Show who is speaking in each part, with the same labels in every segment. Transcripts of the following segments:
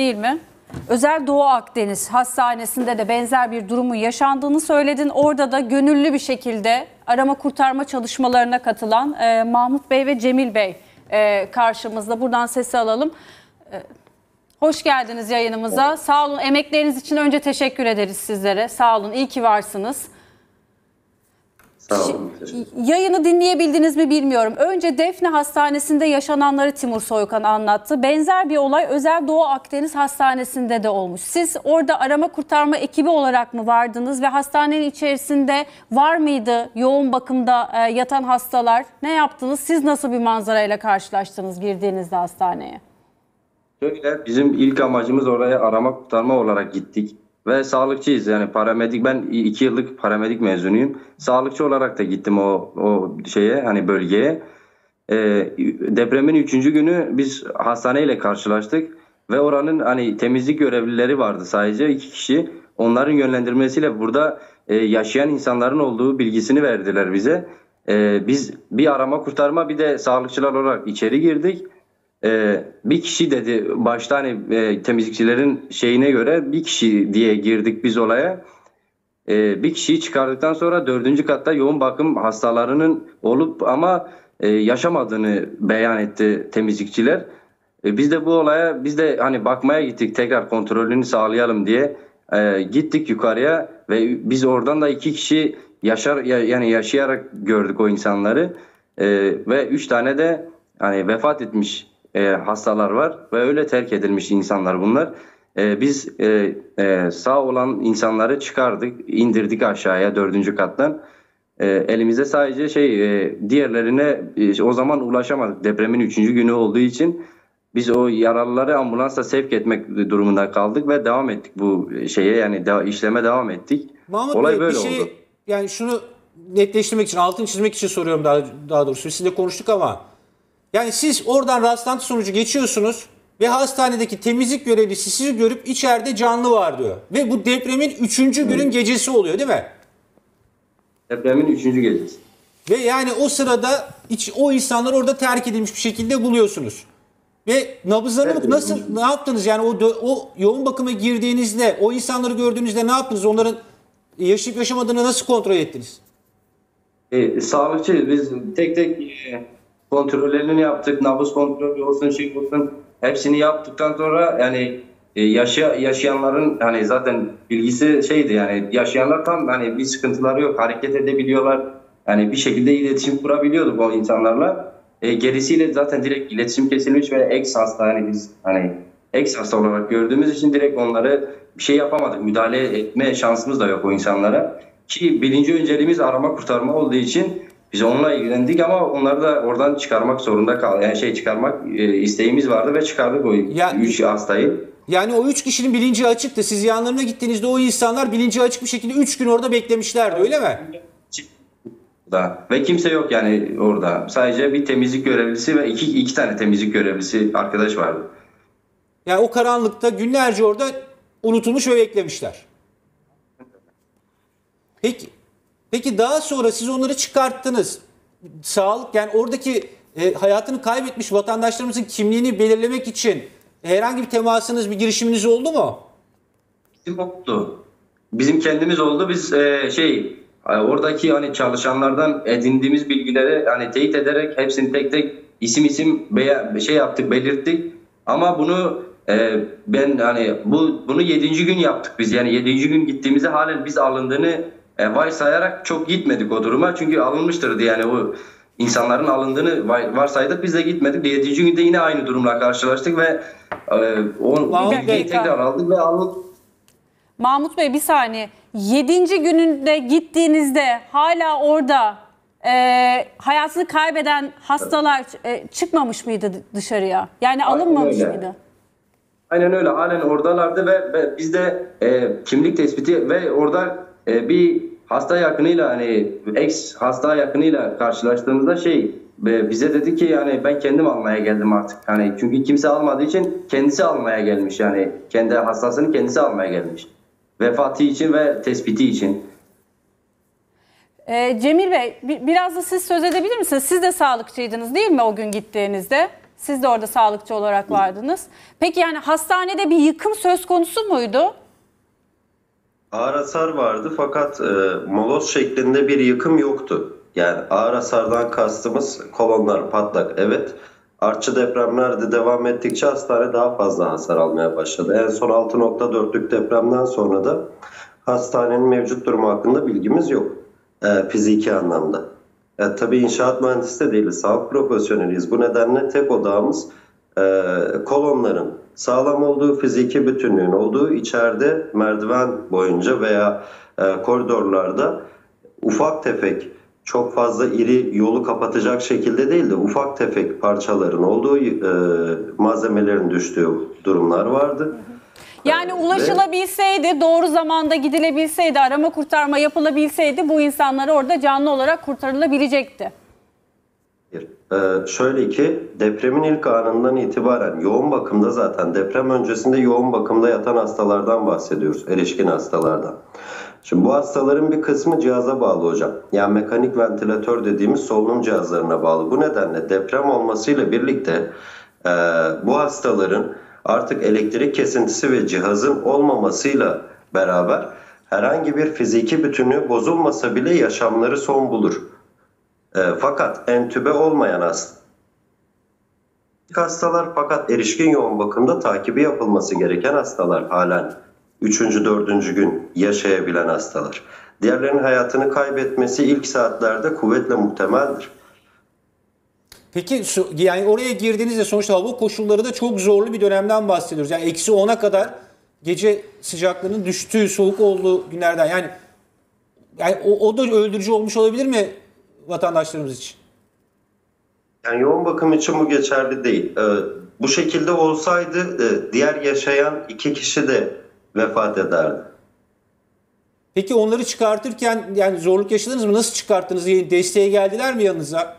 Speaker 1: değil mi? Özel Doğu Akdeniz Hastanesi'nde de benzer bir durumun yaşandığını söyledin. Orada da gönüllü bir şekilde arama kurtarma çalışmalarına katılan e, Mahmut Bey ve Cemil Bey e, karşımızda. Buradan sesi alalım. E, hoş geldiniz yayınımıza. Sağ olun. Emekleriniz için önce teşekkür ederiz sizlere. Sağ olun. İyi ki varsınız. Yayını dinleyebildiniz mi bilmiyorum. Önce Defne Hastanesi'nde yaşananları Timur Soykan anlattı. Benzer bir olay Özel Doğu Akdeniz Hastanesi'nde de olmuş. Siz orada arama kurtarma ekibi olarak mı vardınız ve hastanenin içerisinde var mıydı yoğun bakımda e, yatan hastalar? Ne yaptınız? Siz nasıl bir manzarayla karşılaştınız girdiğinizde hastaneye?
Speaker 2: Şöyle bizim ilk amacımız oraya arama kurtarma olarak gittik. Ve sağlıkçıyız yani paramedik ben iki yıllık paramedik mezunuyum. Sağlıkçı olarak da gittim o o şeye hani bölgeye. Ee, depremin üçüncü günü biz hastaneyle karşılaştık ve oranın hani temizlik görevlileri vardı sadece iki kişi. Onların yönlendirmesiyle burada e, yaşayan insanların olduğu bilgisini verdiler bize. E, biz bir arama kurtarma bir de sağlıkçılar olarak içeri girdik. Ee, bir kişi dedi başta hani e, temizlikçilerin şeyine göre bir kişi diye girdik biz olaya. Ee, bir kişiyi çıkardıktan sonra dördüncü katta yoğun bakım hastalarının olup ama e, yaşamadığını beyan etti temizlikçiler. E, biz de bu olaya biz de hani bakmaya gittik tekrar kontrolünü sağlayalım diye e, gittik yukarıya ve biz oradan da iki kişi yaşar ya- yani yaşayarak gördük o insanları E, ve üç tane de hani vefat etmiş e, hastalar var ve öyle terk edilmiş insanlar bunlar. E, biz e, e, sağ olan insanları çıkardık, indirdik aşağıya dördüncü kattan. E, elimizde sadece şey e, diğerlerine e, o zaman ulaşamadık depremin üçüncü günü olduğu için. Biz o yaralıları ambulansla sevk etmek durumunda kaldık ve devam ettik bu şeye yani de, işleme devam ettik.
Speaker 3: Mahmut
Speaker 2: Olay
Speaker 3: Bey
Speaker 2: böyle
Speaker 3: bir şey
Speaker 2: oldu.
Speaker 3: yani şunu netleştirmek için altını çizmek için soruyorum daha, daha doğrusu. Sizinle konuştuk ama yani siz oradan rastlantı sonucu geçiyorsunuz ve hastanedeki temizlik görevlisi sizi görüp içeride canlı var diyor. Ve bu depremin 3. günün gecesi oluyor değil mi?
Speaker 2: Depremin üçüncü gecesi.
Speaker 3: Ve yani o sırada iç, o insanlar orada terk edilmiş bir şekilde buluyorsunuz. Ve nabızlarını
Speaker 2: Evet,
Speaker 3: nasıl
Speaker 2: evet.
Speaker 3: ne yaptınız? Yani o o yoğun bakıma girdiğinizde o insanları gördüğünüzde ne yaptınız? Onların yaşayıp yaşamadığını nasıl kontrol ettiniz?
Speaker 2: E, sağlıkçıyız. Biz tek tek e, kontrollerini yaptık. Nabız kontrolü olsun, şey olsun. Hepsini yaptıktan sonra yani e, yaşa, yaşayanların hani zaten bilgisi şeydi yani yaşayanlar tam hani bir sıkıntıları yok. Hareket edebiliyorlar. Yani bir şekilde iletişim kurabiliyorduk o insanlarla. E, gerisiyle zaten direkt iletişim kesilmiş ve ex hasta hani biz hani ex hasta olarak gördüğümüz için direkt onları bir şey yapamadık. Müdahale etme şansımız da yok o insanlara. Ki birinci önceliğimiz arama kurtarma olduğu için biz onunla ilgilendik ama onları da oradan çıkarmak zorunda kaldı. Yani şey çıkarmak e, isteğimiz vardı ve çıkardık o
Speaker 3: Ya-
Speaker 2: üç hastayı.
Speaker 3: Yani o üç kişinin bilinci açıktı. Siz yanlarına gittiğinizde o insanlar bilinci açık bir şekilde üç gün orada beklemişlerdi öyle mi?
Speaker 2: Da. Ve kimse yok yani orada. Sadece bir temizlik görevlisi ve iki, iki tane temizlik görevlisi arkadaş vardı.
Speaker 3: Yani o karanlıkta günlerce orada unutulmuş ve beklemişler. Peki, peki daha sonra siz onları çıkarttınız. Sağlık yani oradaki e, hayatını kaybetmiş vatandaşlarımızın kimliğini belirlemek için herhangi bir temasınız, bir girişiminiz oldu mu?
Speaker 2: Bizim oldu. Bizim kendimiz oldu. Biz e, şey e, oradaki hani çalışanlardan edindiğimiz bilgileri hani teyit ederek hepsini tek tek isim isim beya, şey yaptık, belirttik. Ama bunu e, ben hani bu bunu yedinci gün yaptık biz. Yani yedinci gün gittiğimizde halen biz alındığını e, varsayarak çok gitmedik o duruma. Çünkü alınmıştır yani o insanların alındığını varsaydık biz de gitmedik. Yedinci günde yine aynı durumla karşılaştık ve e, o bilgiyi tekrar aldık ve alındık.
Speaker 1: Mahmut Bey bir saniye. Yedinci gününde gittiğinizde hala orada e, hayatını kaybeden hastalar e, çıkmamış mıydı dışarıya? Yani
Speaker 2: Aynen
Speaker 1: alınmamış
Speaker 2: öyle.
Speaker 1: mıydı?
Speaker 2: Aynen öyle. Halen oradalardı ve, ve biz de e, kimlik tespiti ve orada e, bir hasta yakınıyla hani ex hasta yakınıyla karşılaştığımızda şey e, bize dedi ki yani ben kendim almaya geldim artık. Hani çünkü kimse almadığı için kendisi almaya gelmiş yani kendi hastasını kendisi almaya gelmiş. Vefatı için ve tespiti için.
Speaker 1: E, Cemil Bey bi- biraz da siz söz edebilir misiniz? Siz de sağlıkçıydınız değil mi o gün gittiğinizde? Siz de orada sağlıkçı olarak vardınız. Peki yani hastanede bir yıkım söz konusu muydu?
Speaker 4: Ağır hasar vardı fakat e, moloz şeklinde bir yıkım yoktu. Yani ağır hasardan kastımız kolonlar patlak evet. Artçı depremler de devam ettikçe hastane daha fazla hasar almaya başladı. En son 6.4'lük depremden sonra da hastanenin mevcut durumu hakkında bilgimiz yok e, fiziki anlamda. E, tabii inşaat mühendisi de değiliz, sağlık profesyoneliyiz. Bu nedenle tek odağımız e, kolonların sağlam olduğu, fiziki bütünlüğün olduğu içeride merdiven boyunca veya e, koridorlarda ufak tefek çok fazla iri yolu kapatacak şekilde değil de ufak tefek parçaların olduğu e, malzemelerin düştüğü durumlar vardı.
Speaker 1: Yani ulaşılabilseydi, doğru zamanda gidilebilseydi, arama kurtarma yapılabilseydi bu insanlar orada canlı olarak kurtarılabilecekti.
Speaker 4: Ee, şöyle ki depremin ilk anından itibaren yoğun bakımda zaten deprem öncesinde yoğun bakımda yatan hastalardan bahsediyoruz. Erişkin hastalardan. Şimdi bu hastaların bir kısmı cihaza bağlı hocam. Yani mekanik ventilatör dediğimiz solunum cihazlarına bağlı. Bu nedenle deprem olmasıyla birlikte e, bu hastaların artık elektrik kesintisi ve cihazın olmamasıyla beraber herhangi bir fiziki bütünlüğü bozulmasa bile yaşamları son bulur. E, fakat entübe olmayan hasta hastalar fakat erişkin yoğun bakımda takibi yapılması gereken hastalar halen 3. 4. gün yaşayabilen hastalar. Diğerlerinin hayatını kaybetmesi ilk saatlerde kuvvetle muhtemeldir.
Speaker 3: Peki yani oraya girdiğinizde sonuçta hava koşulları da çok zorlu bir dönemden bahsediyoruz. Yani eksi 10'a kadar gece sıcaklığının düştüğü, soğuk olduğu günlerden. Yani yani o, o da öldürücü olmuş olabilir mi vatandaşlarımız için?
Speaker 4: Yani yoğun bakım için bu geçerli değil. Ee, bu şekilde olsaydı e, diğer yaşayan iki kişi de vefat ederdi.
Speaker 3: Peki onları çıkartırken yani zorluk yaşadınız mı? Nasıl çıkarttınız? Desteğe geldiler mi yanınıza?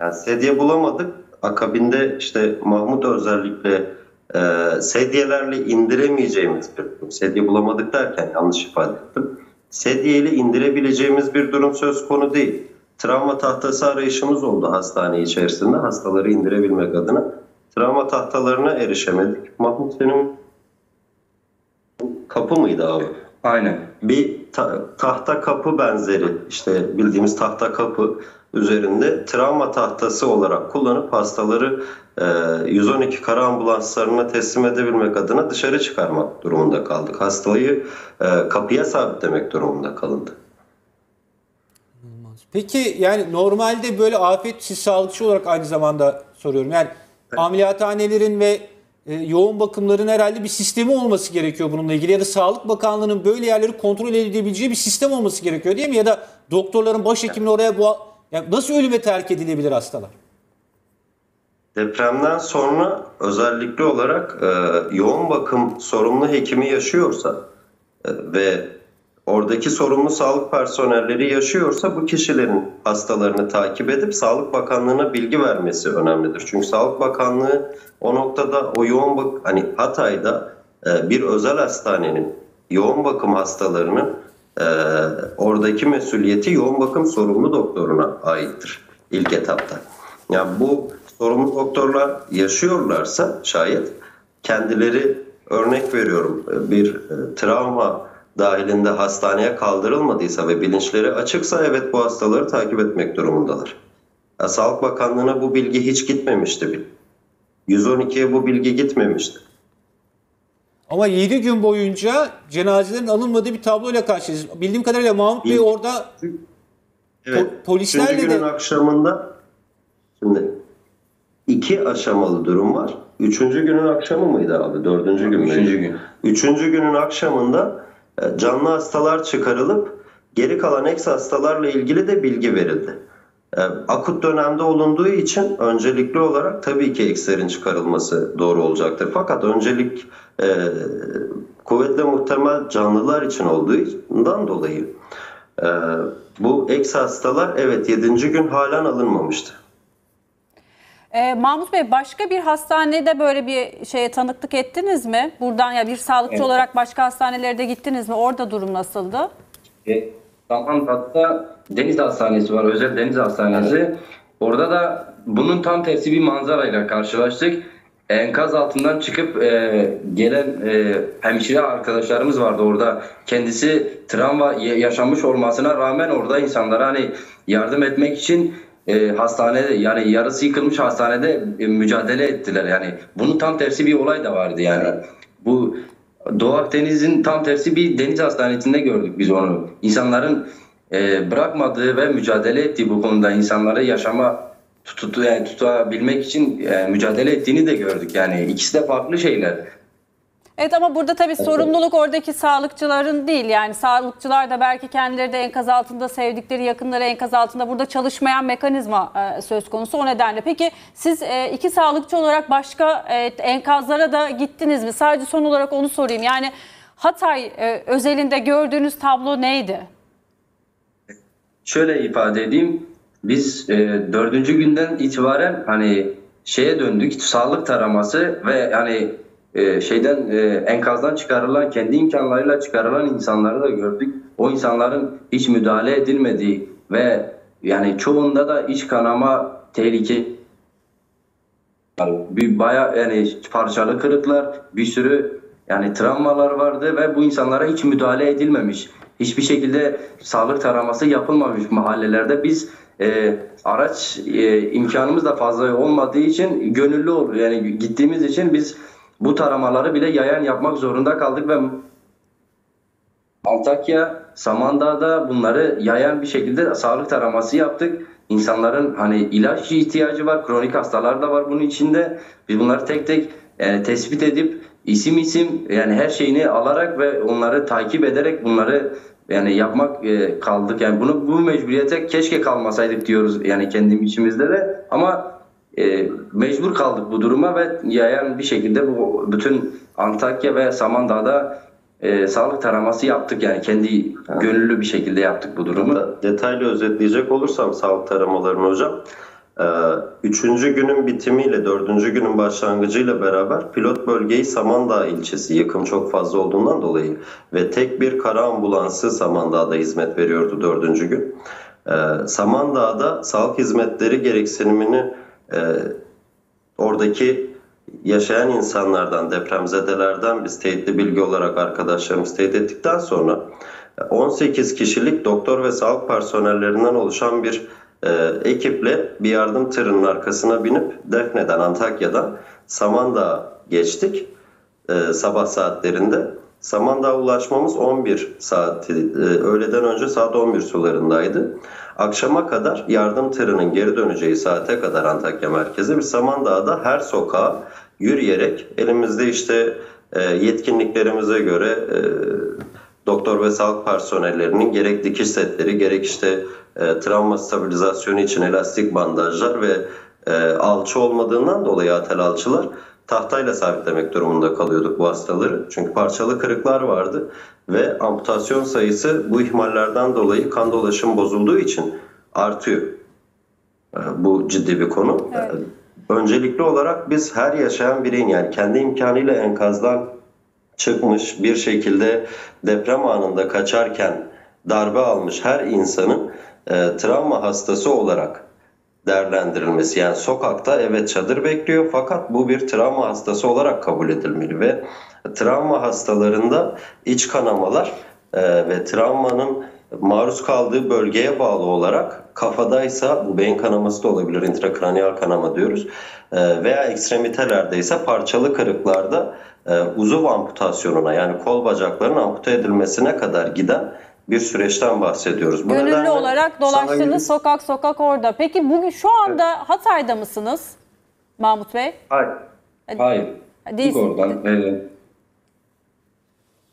Speaker 4: Yani sedye bulamadık. Akabinde işte Mahmut özellikle e, sedyelerle indiremeyeceğimiz bir durum. Sedye bulamadık derken yanlış ifade ettim. Sedyeyle indirebileceğimiz bir durum söz konu değil. Travma tahtası arayışımız oldu hastane içerisinde hastaları indirebilmek adına. Travma tahtalarına erişemedik. Mahmut senin kapı mıydı abi?
Speaker 2: Aynen.
Speaker 4: bir ta- tahta kapı benzeri işte bildiğimiz tahta kapı üzerinde travma tahtası olarak kullanıp hastaları e, 112 kara ambulanslarına teslim edebilmek adına dışarı çıkarmak durumunda kaldık. Hastayı e, kapıya sabitlemek durumunda kalındı.
Speaker 3: Peki yani normalde böyle afet siz sağlıkçı olarak aynı zamanda soruyorum. Yani ameliyathanelerin ve e, yoğun bakımların herhalde bir sistemi olması gerekiyor bununla ilgili. Ya da Sağlık Bakanlığı'nın böyle yerleri kontrol edebileceği bir sistem olması gerekiyor değil mi? Ya da doktorların başhekimle oraya bu yani nasıl ölüme terk edilebilir hastalar?
Speaker 4: Depremden sonra özellikle olarak e, yoğun bakım sorumlu hekimi yaşıyorsa e, ve oradaki sorumlu sağlık personelleri yaşıyorsa bu kişilerin hastalarını takip edip Sağlık Bakanlığı'na bilgi vermesi önemlidir. Çünkü Sağlık Bakanlığı o noktada o yoğun bak hani Hatay'da e, bir özel hastanenin yoğun bakım hastalarının e, oradaki mesuliyeti yoğun bakım sorumlu doktoruna aittir ilk etapta. Yani bu sorumlu doktorlar yaşıyorlarsa şayet kendileri örnek veriyorum bir e, travma dahilinde hastaneye kaldırılmadıysa ve bilinçleri açıksa evet bu hastaları takip etmek durumundalar. Ya, Sağlık Bakanlığı'na bu bilgi hiç gitmemişti bile. 112'ye bu bilgi gitmemişti.
Speaker 3: Ama 7 gün boyunca cenazelerin alınmadığı bir tabloyla karşıyayız. Bildiğim kadarıyla Mahmut Bey orada
Speaker 4: Evet.
Speaker 3: polislerle
Speaker 4: Üçüncü günün
Speaker 3: de-
Speaker 4: akşamında şimdi iki aşamalı durum var. Üçüncü günün akşamı mıydı abi? Dördüncü gün mü?
Speaker 2: Üçüncü gün.
Speaker 4: Üçüncü günün akşamında canlı hastalar çıkarılıp geri kalan eks hastalarla ilgili de bilgi verildi. E, Akut dönemde olunduğu için öncelikli olarak tabii ki ekslerin çıkarılması doğru olacaktır. Fakat öncelik e, kuvvetle muhtemel canlılar için olduğundan dolayı e, bu eks hastalar evet 7. gün halen alınmamıştı.
Speaker 1: Ee, Mahmut Bey başka bir hastanede böyle bir şeye tanıklık ettiniz mi? Buradan ya bir sağlıkçı
Speaker 2: Evet.
Speaker 1: olarak başka hastanelere de gittiniz mi? Orada durum nasıldı?
Speaker 2: E, Samandra'da Deniz Hastanesi var, özel deniz hastanesi. orada da bunun tam tersi bir manzarayla karşılaştık. Enkaz altından çıkıp e, gelen e, hemşire arkadaşlarımız vardı orada. Kendisi travma ya- yaşamış olmasına rağmen orada insanlara hani yardım etmek için e, hastanede yani yarısı yıkılmış hastanede e, mücadele ettiler yani. Bunun tam tersi bir olay da vardı yani. Bu Doğu Akdeniz'in tam tersi bir deniz hastanesinde gördük biz onu. İnsanların e, bırakmadığı ve mücadele ettiği bu konuda insanları yaşama tutu, yani tutabilmek için e, mücadele ettiğini de gördük. Yani ikisi de farklı şeyler.
Speaker 1: Evet ama burada tabii sorumluluk oradaki sağlıkçıların değil. Yani sağlıkçılar da belki kendileri de enkaz altında sevdikleri yakınları enkaz altında burada çalışmayan mekanizma e, söz konusu o nedenle. Peki siz e, iki sağlıkçı olarak başka e, enkazlara da gittiniz mi? Sadece son olarak onu sorayım. Yani Hatay özelinde gördüğünüz tablo neydi?
Speaker 2: Şöyle ifade edeyim. Biz dördüncü günden itibaren hani şeye döndük. Sağlık taraması ve hani e, şeyden e, enkazdan çıkarılan kendi imkanlarıyla çıkarılan insanları da gördük. O insanların hiç müdahale edilmediği ve yani çoğunda da iç kanama tehlike bir baya yani parçalı kırıklar, bir sürü yani travmalar vardı ve bu insanlara hiç müdahale edilmemiş. Hiçbir şekilde sağlık taraması yapılmamış mahallelerde. Biz e, araç e, imkanımız da fazla olmadığı için gönüllü ol yani gittiğimiz için biz bu taramaları bile yayan yapmak zorunda kaldık ve Antakya, Samandağ'da bunları yayan bir şekilde sağlık taraması yaptık. İnsanların hani ilaç ihtiyacı var, kronik hastalar da var bunun içinde. Biz bunları tek tek e, tespit edip isim isim yani her şeyini alarak ve onları takip ederek bunları yani yapmak e, kaldık. Yani bunu bu mecburiyete keşke kalmasaydık diyoruz yani kendi içimizde de ama e, mecbur kaldık bu duruma ve yayan bir şekilde bu bütün Antakya ve Samandağ'da e, sağlık taraması yaptık yani kendi gönüllü bir şekilde yaptık bu durumu.
Speaker 4: Detaylı özetleyecek olursam sağlık taramalarını hocam. e, Üçüncü günün bitimiyle dördüncü günün başlangıcıyla beraber pilot bölgeyi Samandağ ilçesi yıkım çok fazla olduğundan dolayı ve tek bir kara ambulansı Samandağ'da hizmet veriyordu dördüncü gün. E, Samandağ'da sağlık hizmetleri gereksinimini e, oradaki yaşayan insanlardan, depremzedelerden biz teyitli bilgi olarak arkadaşlarımız teyit ettikten sonra 18 kişilik doktor ve sağlık personellerinden oluşan bir e, ekiple bir yardım tırının arkasına binip Defne'den, Antakya'dan Samandağ'a geçtik e, sabah saatlerinde. Samandağ'a ulaşmamız 11 saat, e, öğleden önce saat 11 sularındaydı. Akşama kadar yardım tırının geri döneceği saate kadar Antakya merkezi biz Samandağ'da her sokağa yürüyerek elimizde işte e, yetkinliklerimize göre e, doktor ve sağlık personellerinin gerek dikiş setleri gerek işte e, travma stabilizasyonu için elastik bandajlar ve e, alçı olmadığından dolayı atel alçılar tahtayla sabitlemek durumunda kalıyorduk bu hastaları. Çünkü parçalı kırıklar vardı ve amputasyon sayısı bu ihmallerden dolayı kan dolaşım bozulduğu için artıyor. E, Bu ciddi bir konu.
Speaker 1: Evet.
Speaker 4: E, Öncelikli olarak biz her yaşayan bireyin yani kendi imkanıyla enkazdan çıkmış bir şekilde deprem anında kaçarken darbe almış her insanın e, travma hastası olarak değerlendirilmesi. Yani sokakta evet çadır bekliyor fakat bu bir travma hastası olarak kabul edilmeli ve travma hastalarında iç kanamalar e, ve travmanın maruz kaldığı bölgeye bağlı olarak kafadaysa bu beyin kanaması da olabilir intrakraniyal kanama diyoruz E, veya ekstremitelerde ise parçalı kırıklarda e, uzuv amputasyonuna yani kol bacakların ampute edilmesine kadar giden bir süreçten bahsediyoruz. Bu
Speaker 1: Gönüllü
Speaker 4: nedenle
Speaker 1: olarak dolaştınız sokak sokak orada. Peki bugün şu anda Hatay'da mısınız Mahmut Bey?
Speaker 2: Hayır. Hayır.
Speaker 1: Değilsiniz.
Speaker 2: Oradan. Ee,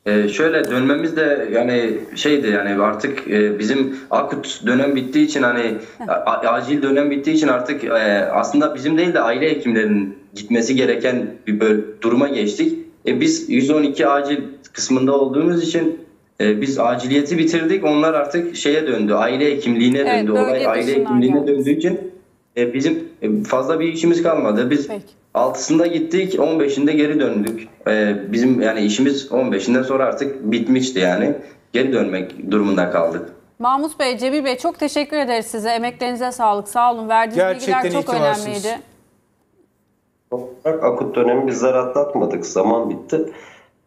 Speaker 2: e, şöyle dönmemiz de yani şeydi yani artık e, bizim akut dönem bittiği için hani a- acil dönem bittiği için artık e, aslında bizim değil de aile hekimlerinin gitmesi gereken bir böyle duruma geçtik. E, biz 112 acil kısmında olduğumuz için e, biz aciliyeti bitirdik. Onlar artık şeye döndü. Aile hekimliğine
Speaker 1: Evet,
Speaker 2: döndü. Olay aile hekimliğine
Speaker 1: geldiniz.
Speaker 2: döndüğü için e, bizim e, fazla bir işimiz kalmadı. Biz
Speaker 1: Peki.
Speaker 2: 6'sında gittik, 15'inde geri döndük. Ee, bizim yani işimiz 15'inden sonra artık bitmişti yani. Geri dönmek durumunda kaldık.
Speaker 1: Mahmut Bey, Cemil Bey çok teşekkür ederiz size. Emeklerinize sağlık. Sağ olun. Verdiğiniz
Speaker 3: Gerçekten
Speaker 1: bilgiler çok önemliydi.
Speaker 4: olarak akut dönemi bizler atlatmadık. Zaman bitti.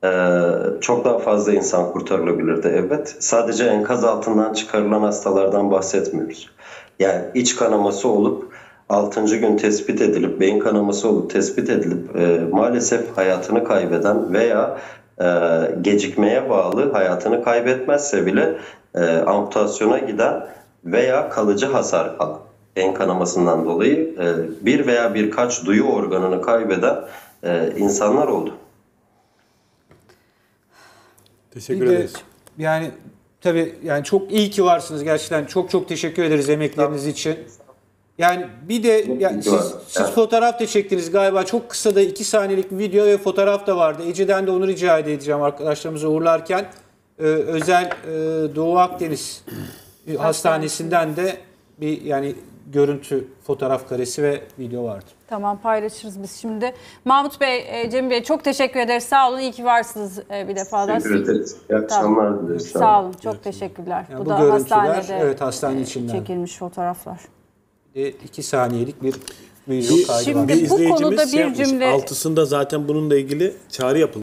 Speaker 4: Ee, çok daha fazla insan kurtarılabilirdi evet. Sadece enkaz altından çıkarılan hastalardan bahsetmiyoruz. Yani iç kanaması olup 6. gün tespit edilip beyin kanaması olup tespit edilip e, maalesef hayatını kaybeden veya e, gecikmeye bağlı hayatını kaybetmezse bile e, amputasyona giden veya kalıcı hasar kalan beyin kanamasından dolayı e, bir veya birkaç duyu organını kaybeden e, insanlar oldu.
Speaker 5: Teşekkür
Speaker 3: Bir de
Speaker 5: ederiz.
Speaker 3: yani tabii yani çok iyi ki varsınız gerçekten. Çok çok teşekkür ederiz emekleriniz için. Yani bir de yani siz, siz fotoğraf da çektiniz galiba. Çok kısa da 2 saniyelik bir video ve fotoğraf da vardı. Ece'den de onu rica edeceğim arkadaşlarımızı uğurlarken. Ee, özel e, Doğu Akdeniz Hastanesi'nden de bir yani görüntü, fotoğraf karesi ve video vardı.
Speaker 1: Tamam paylaşırız biz şimdi. Mahmut Bey, e, Cemil Bey çok teşekkür ederiz. Sağ olun. İyi ki varsınız e, bir defa da.
Speaker 4: Teşekkür ederiz. İyi akşamlar dileriz.
Speaker 1: Sağ olun. Çok teşekkürler.
Speaker 3: Yani
Speaker 1: bu,
Speaker 3: bu
Speaker 1: da hastanede
Speaker 3: evet, hastane
Speaker 1: e,
Speaker 3: içinden.
Speaker 1: çekilmiş fotoğraflar.
Speaker 3: 2 saniyelik bir video kaydı
Speaker 1: Şimdi
Speaker 3: var.
Speaker 1: bu konuda bir cümle-
Speaker 5: altısında zaten bununla ilgili çağrı yapıldı.